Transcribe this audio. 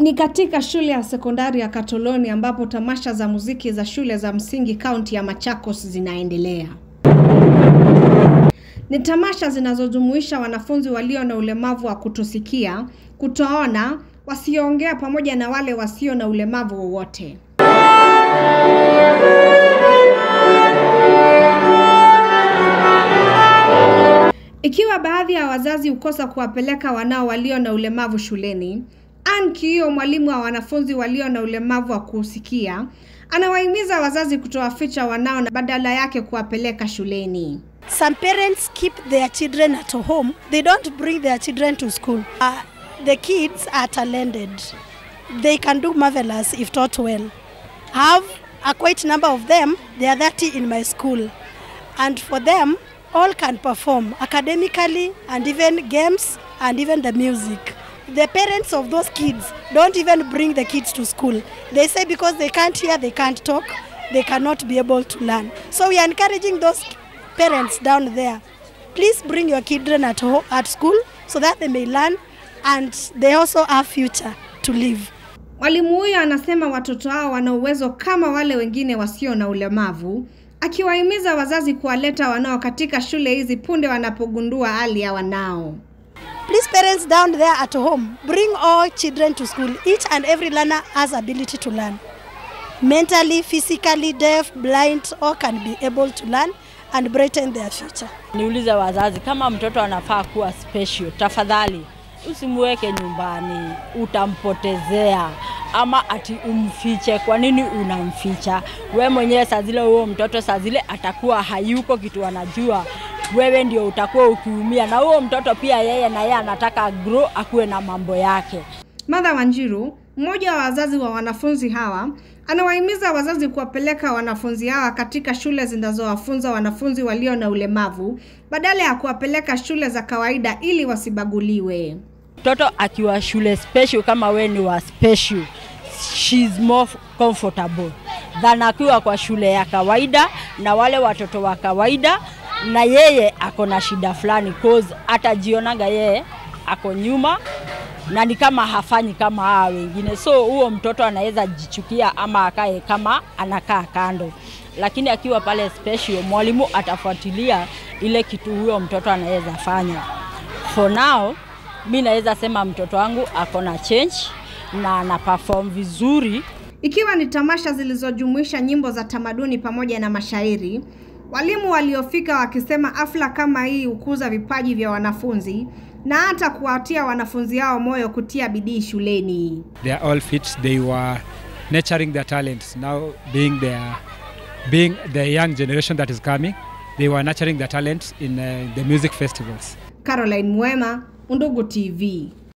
Ni katika shule ya sekondari ya Katoloni ambapo tamasha za muziki za shule za msingi kaunti ya Machakos zinaendelea. Ni tamasha zinazojumuisha wanafunzi walio na ulemavu wa kutosikia, kutoona, wasioongea pamoja na wale wasio na ulemavu wowote. Ikiwa baadhi ya wazazi hukosa kuwapeleka wanao walio na ulemavu shuleni, Ann Kiio, mwalimu wa wanafunzi walio na ulemavu wa kusikia, anawahimiza wazazi kutowaficha wanao na badala yake kuwapeleka shuleni. Some parents keep their children at home. They don't bring their children to school. Uh, the kids are talented. They can do marvelous if taught well. Have a quite number of them, they are 30 in my school. And for them, all can perform academically and even games and even the music. The parents of those kids don't even bring the kids to school. They say because they can't hear, they can't talk, they cannot be able to learn. So we are encouraging those parents down there. Please bring your children at, home, at school so that they may learn and they also have future to live. Mwalimu huyo anasema watoto hao wana uwezo kama wale wengine wasio na ulemavu, akiwahimiza wazazi kuwaleta wanao katika shule hizi punde wanapogundua hali ya wanao. Please parents down there at home, bring all children to school. Each and every learner has ability to learn. Mentally, physically, deaf, blind, all can be able to learn and brighten their future. Niulize wazazi kama mtoto anafaa kuwa special, tafadhali usimweke nyumbani, utampotezea ama ati umfiche. Kwa nini unamficha? We mwenyewe saa zile huo mtoto saa zile atakuwa hayuko kitu anajua, wewe ndio utakuwa ukiumia, na huo mtoto pia yeye na yeye anataka grow akuwe na mambo yake. Martha Wanjiru, mmoja wa wazazi wa wanafunzi hawa, anawahimiza wazazi kuwapeleka wanafunzi hawa katika shule zinazowafunza wanafunzi walio na ulemavu badala ya kuwapeleka shule za kawaida ili wasibaguliwe. Mtoto akiwa shule special kama we ni wa special, she's more comfortable than akiwa kwa shule ya kawaida na wale watoto wa kawaida, na yeye ako na shida fulani cause atajionaga yeye ako nyuma na ni kama hafanyi kama hawa wengine, so huo mtoto anaweza jichukia ama akae kama anakaa kando, lakini akiwa pale special, mwalimu atafuatilia ile kitu huyo mtoto anaweza fanya. For now mi naweza sema mtoto wangu ako na change na ana perform vizuri. Ikiwa ni tamasha zilizojumuisha nyimbo za tamaduni pamoja na mashairi, walimu waliofika wakisema afla kama hii hukuza vipaji vya wanafunzi na hata kuwatia wanafunzi hao moyo kutia bidii shuleni. they are all fit they were nurturing their talents now being their being the young generation that is coming they were nurturing their talents in uh, the music festivals Caroline Mwema, Undugu TV.